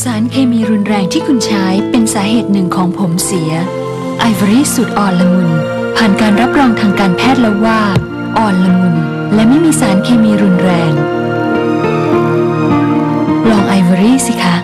สารเคมีรุนแรงที่คุณใช้เป็นสาเหตุหนึ่งของผมเสีย ไอวอรี่สูตรอ่อนละมุน ผ่านการรับรองทางการแพทย์แล้วว่า อ่อนละมุน และไม่มีสารเคมีรุนแรง ลองไอวอรี่สิคะ